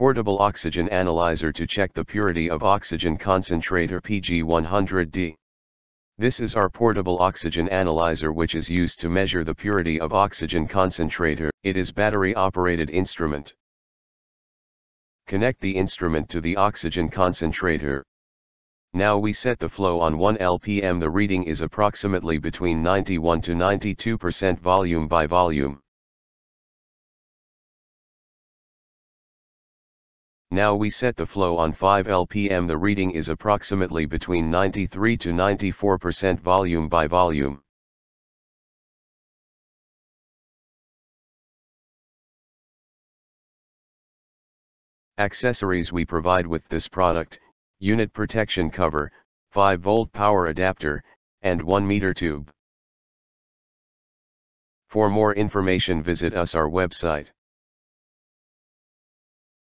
Portable oxygen analyzer to check the purity of oxygen concentrator PG100D. This is our portable oxygen analyzer which is used to measure the purity of oxygen concentrator. It is battery operated instrument. Connect the instrument to the oxygen concentrator. Now we set the flow on 1 LPM the reading is approximately between 91 to 92% volume by volume. Now we set the flow on 5 LPM the reading is approximately between 93 to 94% volume by volume. Accessories we provide with this product, unit protection cover, 5 volt power adapter, and 1 meter tube. For more information visit us our website.